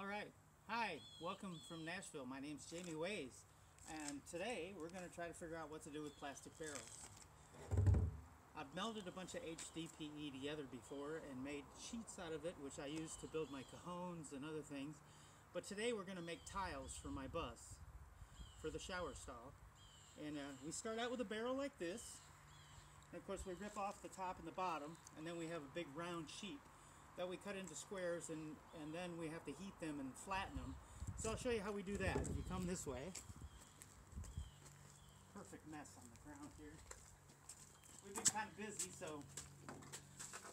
All right. Hi, welcome from Nashville. My name's Jamie Wayz, and today we're going to try to figure out what to do with plastic barrels. I've melted a bunch of HDPE together before and made sheets out of it, which I use to build my cajones and other things. But today we're going to make tiles for my bus, for the shower stall. And uh, we start out with a barrel like this. And of course we rip off the top and the bottom, and then we have a big round sheet that we cut into squares and, and then we have to heat them and flatten them. So I'll show you how we do that. You come this way. Perfect mess on the ground here. We've been kind of busy, so...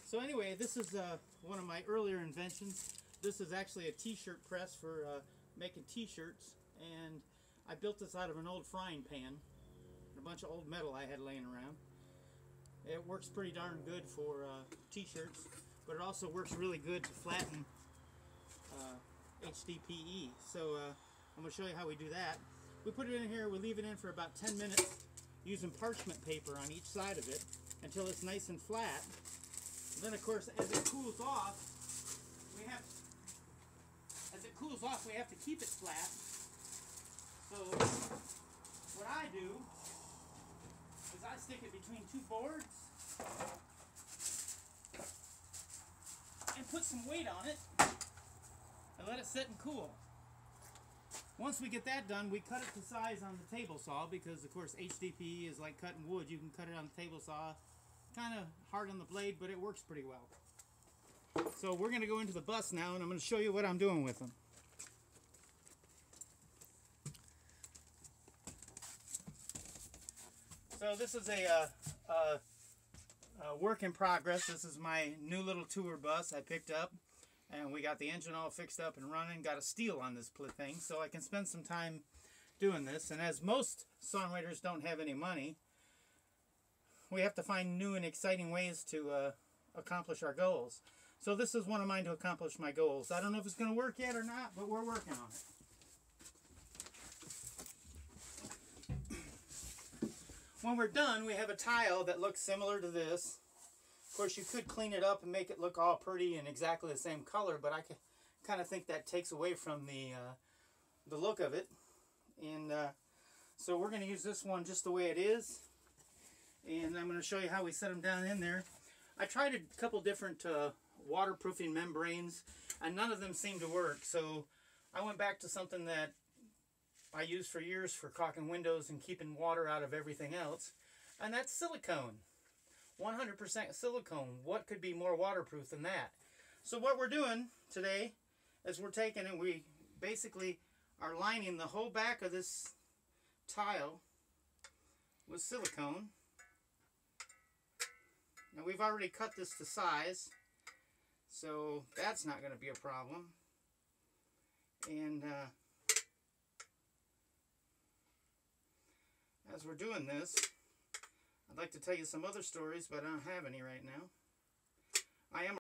So anyway, this is uh, one of my earlier inventions. This is actually a t-shirt press for uh, making t-shirts, and I built this out of an old frying pan, and a bunch of old metal I had laying around. It works pretty darn good for uh, t-shirts but it also works really good to flatten uh, HDPE. So uh, I'm going to show you how we do that. We put it in here, we leave it in for about 10 minutes using parchment paper on each side of it until it's nice and flat. And then of course as it cools off, we have, as it cools off we have to keep it flat. So what I do is I stick it between two boards and put some weight on it and let it sit and cool. Once we get that done, we cut it to size on the table saw because, of course, HDPE is like cutting wood. You can cut it on the table saw. Kind of hard on the blade, but it works pretty well. So we're going to go into the bus now, and I'm going to show you what I'm doing with them. So this is a uh, uh, uh, work in progress. This is my new little tour bus I picked up. And we got the engine all fixed up and running. Got a steel on this thing so I can spend some time doing this. And as most songwriters don't have any money, we have to find new and exciting ways to uh, accomplish our goals. So this is one of mine to accomplish my goals. I don't know if it's going to work yet or not, but we're working on it. When we're done, we have a tile that looks similar to this. Of course, you could clean it up and make it look all pretty and exactly the same color, but I kind of think that takes away from the, uh, the look of it. And uh, so we're going to use this one just the way it is. And I'm going to show you how we set them down in there. I tried a couple different uh, waterproofing membranes, and none of them seemed to work. So I went back to something that I used for years for caulking windows and keeping water out of everything else. And that's silicone. 100% silicone. What could be more waterproof than that? So what we're doing today is we're taking and we basically are lining the whole back of this tile with silicone. Now we've already cut this to size, so that's not going to be a problem. And uh, as we're doing this, I'd like to tell you some other stories, but I don't have any right now. I am